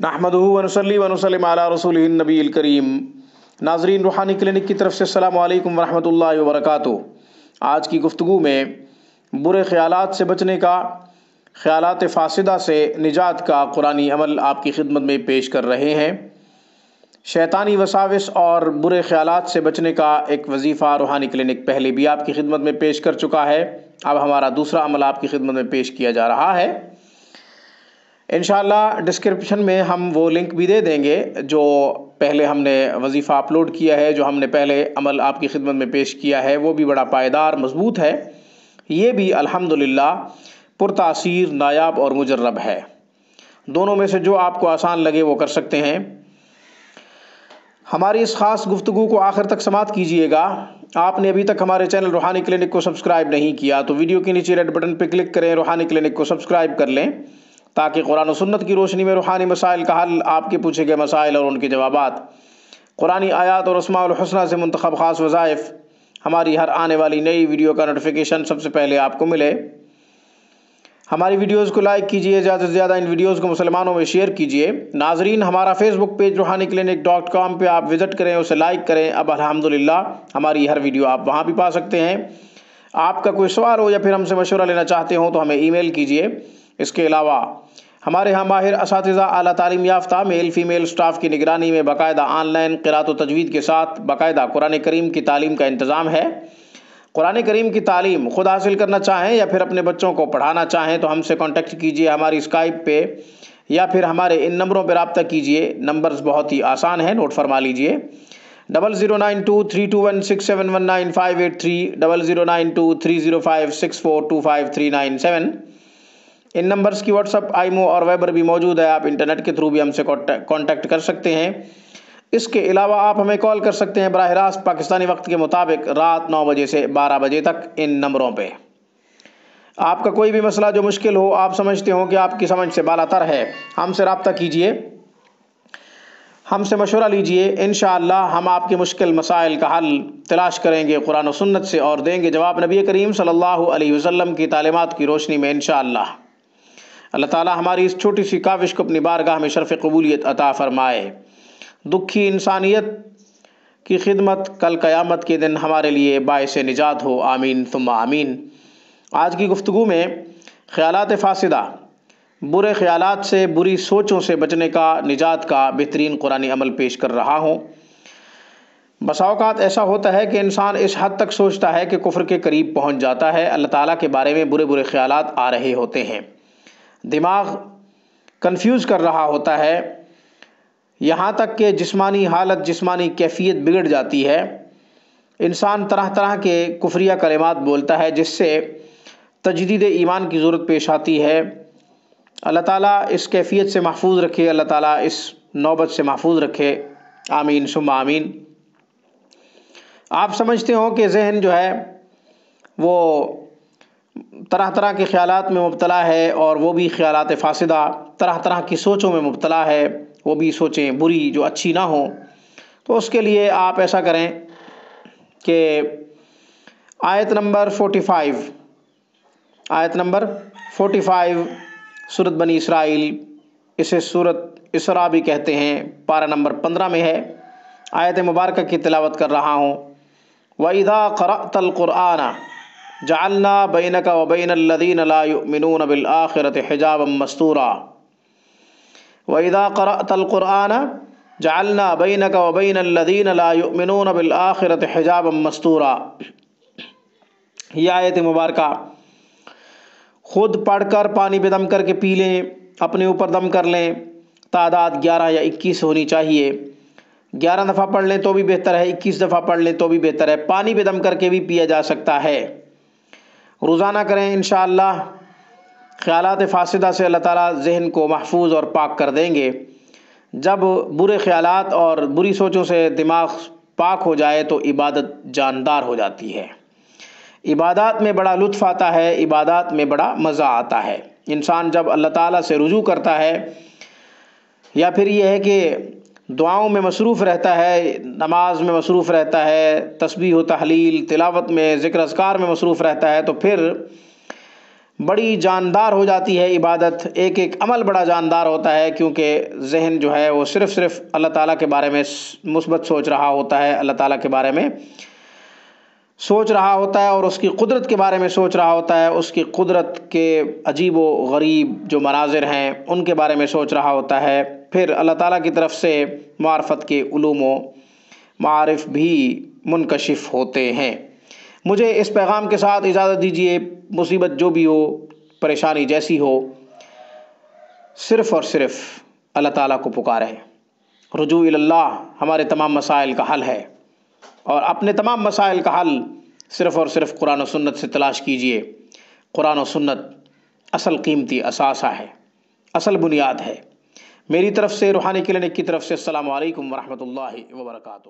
نحمد ونسلی ونسلم علی رسول النبی الکریم ناظرین، روحانی کلینک کی طرف سے السلام علیکم ورحمۃ اللہ وبرکاتہ۔ آج کی گفتگو میں برے خیالات سے بچنے کا، خیالات فاسدہ سے نجات کا قرآن عمل آپ کی خدمت میں پیش کر رہے ہیں۔ شیطانی وساوس اور برے خیالات سے بچنے کا ایک وظیفہ روحانی کلینک پہلے بھی آپ کی خدمت میں پیش کر چکا ہے۔ اب ہمارا دوسرا عمل آپ کی خدمت میں پیش کیا جا رہا ہے۔ انشاءاللہ ڈسکرپشن میں ہم وہ لنک بھی دے دیں گے جو پہلے ہم نے وظیفہ اپلوڈ کیا ہے، جو ہم نے پہلے عمل آپ کی خدمت میں پیش کیا ہے، وہ بھی بڑا پائیدار مضبوط ہے۔ یہ بھی الحمدللہ پرتاثیر، نایاب اور مجرب ہے۔ دونوں میں سے جو آپ کو آسان لگے وہ کر سکتے ہیں۔ ہماری اس خاص گفتگو کو آخر تک سماعت کیجیے گا۔ آپ نے ابھی تک ہمارے چینل روحانی کلینک کو سبسکرائب نہیں کیا تو ویڈیو کے نیچے ریڈ بٹن پہ کلک کریں، روحانی کلینک کو سبسکرائب کر لیں۔ تاکہ قرآن و سنت کی روشنی میں روحانی مسائل کا حل آپ کے پوچھے گئے مسائل اور ان کے جوابات۔ قرآن آیات اور اسماع الحسنہ سے منتخب خاص وظائف۔ ہماری ہر آنے والی نئی ویڈیو کا نوٹیفیکیشن سب سے پہلے آپ کو ملے۔ ہماری ویڈیوز کو لائک کیجیے زیادہ سے زیادہ ان ویڈیوز کو مسلمانوں میں شیئر کیجیے ناظرین، ہمارا Facebook page Ruhani clinic dot com پہ آپ وزٹ کریں، اسے لائک کریں۔ اب الحمدللہ، ہماری ہر ویڈیو آپ وہاں بھی پا سکتے ہیں۔ آپ کا کوئی سوال ہو یا پھر ہم سے مشورہ لینا چاہتے ہوں تو ہمیں ای میل کیجیے اس کے علاوہ، ہمارے ہاں ماہر اساتذہ اعلیٰ تعلیم یافتہ میل فیمیل سٹاف کی نگرانی میں باقاعدہ آن لائن قرات و تجوید کے ساتھ باقاعدہ قرآن کریم کی تعلیم کا انتظام ہے۔ قرآن کریم کی تعلیم خود حاصل کرنا چاہیں یا پھر اپنے بچوں کو پڑھانا چاہیں تو ہم سے کانٹیکٹ کیجیے ہماری اسکائپ پہ یا پھر ہمارے ان نمبروں پہ رابطہ کیجیے نمبرز بہت ہی آسان ہیں، نوٹ فرما لیجیے double zero nine two three two one six seven one nine five eight three double zero nine two three zero five six four two five three nine seven ان نمبرز کی WhatsApp, IMO اور Viber بھی موجود ہے، آپ internet کے through بھی ہم سے کانٹیکٹ کر سکتے ہیں۔ اس کے علاوہ آپ ہمیں کال کر سکتے ہیں براہ راست پاکستانی وقت کے مطابق رات نو بجے سے بارہ بجے تک ان نمبروں پہ۔ آپ کا کوئی بھی مسئلہ جو مشکل ہو، آپ سمجھتے ہوں کہ آپ کی سمجھ سے بالا تر ہے۔ ہم سے رابطہ کیجیے ہم سے مشورہ لیجیے۔ انشاءاللہ ہم آپ کے مشکل مسائل کا حل تلاش کریں گے قرآن و سنت سے اور دیں گے جواب۔ نبی کریم صلی اللہ علیہ وسلم کی تعلیمات کی روشنی میں انشاءاللہ۔ اللہ تعالیٰ ہماری اس چھوٹی سی کاوش کو اپنی بارگاہ میں شرف قبولیت عطا فرمائے۔ دکھی انسانیت کی خدمت کل قیامت کے دن ہمارے لیے باعث نجات ہو۔ آمین۔ ثم آمین۔ آج کی گفتگو میں خیالات فاسدہ، برے خیالات سے، بری سوچوں سے بچنے کا، نجات کا بہترین قرآن عمل پیش کر رہا ہوں۔ بسا اوقات ایسا ہوتا ہے کہ انسان اس حد تک سوچتا ہے کہ کفر کے قریب پہنچ جاتا ہے۔ اللہ تعالیٰ کے بارے میں برے برے خیالات آ رہے ہوتے ہیں۔ دماغ کنفیوز کر رہا ہوتا ہے، یہاں تک کہ جسمانی حالت، جسمانی کیفیت بگڑ جاتی ہے۔ انسان طرح طرح کے کفریہ کلمات بولتا ہے، جس سے تجدید ایمان کی ضرورت پیش آتی ہے۔ اللہ تعالیٰ اس کیفیت سے محفوظ رکھے، اللہ تعالیٰ اس نوبت سے محفوظ رکھے۔ آمین سم آمین۔ آپ سمجھتے ہوں کہ ذہن جو ہے، وہ طرح طرح کے خیالات میں مبتلا ہے اور وہ بھی خیالات فاسدہ، طرح طرح کی سوچوں میں مبتلا ہے، وہ بھی سوچیں بری جو اچھی نہ ہوں۔ تو اس کے لیے آپ ایسا کریں کہ آیت نمبر فورٹی فائیو آیت نمبر فورٹی فائیو صورت بنی اسرائیل، اسے صورت اسرا بھی کہتے ہیں، پارہ نمبر پندرہ میں ہے۔ آیت مبارکہ کی تلاوت کر رہا ہوں۔ وَإِذَا قَرَأْتَ الْقُرْآنَ جعلنا بینک و بین الذین لا یؤمنون بالآخرة حجابا مستورا. وَإِذَا قَرَأْتَ الْقُرْآنَ جعلنا بینک و بین الذین لا یؤمنون بالآخرة حجابا مستورا. یہ آیت مبارکہ خود پڑھ کر پانی پہ دم کر کے پی لیں، اپنے اوپر دم کر لیں، تعداد گیارہ یا اکیس ہونی چاہیے۔ گیارہ دفعہ پڑھ لیں تو بھی بہتر ہے، اکیس دفعہ پڑھ لیں تو بھی بہتر ہے۔ پانی پہ دم کر کے بھی پیا جا سکتا ہے۔ روزانہ کریں انشاءاللہ۔ خیالات فاسدہ سے اللہ تعالیٰ ذہن کو محفوظ اور پاک کر دیں گے۔ جب برے خیالات اور بری سوچوں سے دماغ پاک ہو جائے تو عبادت جاندار ہو جاتی ہے۔ عبادات میں بڑا لطف آتا ہے، عبادات میں بڑا مزہ آتا ہے۔ انسان جب اللہ تعالیٰ سے رجوع کرتا ہے یا پھر یہ ہے کہ دعاؤں میں مصروف رہتا ہے، نماز میں مصروف رہتا ہے، تسبیح و تحلیل، تلاوت میں، ذکر اذکار میں مصروف رہتا ہے تو پھر بڑی جاندار ہو جاتی ہے عبادت۔ ایک ایک عمل بڑا جاندار ہوتا ہے کیونکہ ذہن جو ہے وہ صرف صرف اللہ تعالیٰ کے بارے میں مثبت سوچ رہا ہوتا ہے، اللہ تعالیٰ کے بارے میں سوچ رہا ہوتا ہے اور اس کی قدرت کے بارے میں سوچ رہا ہوتا ہے۔ اس کی قدرت کے عجیب و غریب جو مناظر ہیں، ان کے بارے میں سوچ رہا ہوتا ہے۔ پھر اللہ تعالیٰ کی طرف سے معرفت کے علوم و معارف بھی منکشف ہوتے ہیں۔ مجھے اس پیغام کے ساتھ اجازت دیجیے مصیبت جو بھی ہو، پریشانی جیسی ہو، صرف اور صرف اللہ تعالیٰ کو پکاریں رجوع اللہ ہمارے تمام مسائل کا حل ہے۔ اور اپنے تمام مسائل کا حل صرف اور صرف قرآن و سنت سے تلاش کیجیے۔ قرآن و سنت اصل قیمتی اثاثہ ہے، اصل بنیاد ہے۔ میری طرف سے روحانی کلینک کی طرف سے السلام علیکم ورحمۃ اللہ وبرکاتہ۔